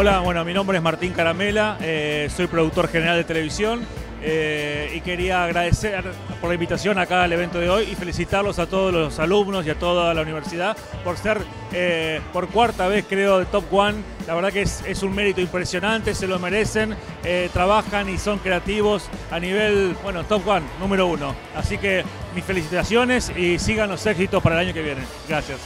Hola, bueno, mi nombre es Martín Caramela, eh, soy productor general de televisión eh, y quería agradecer por la invitación acá al evento de hoy y felicitarlos a todos los alumnos y a toda la universidad por ser eh, por cuarta vez creo de Top One. La verdad que es, es un mérito impresionante, se lo merecen, eh, trabajan y son creativos a nivel, bueno, Top One, número uno. Así que mis felicitaciones y sigan los éxitos para el año que viene. Gracias.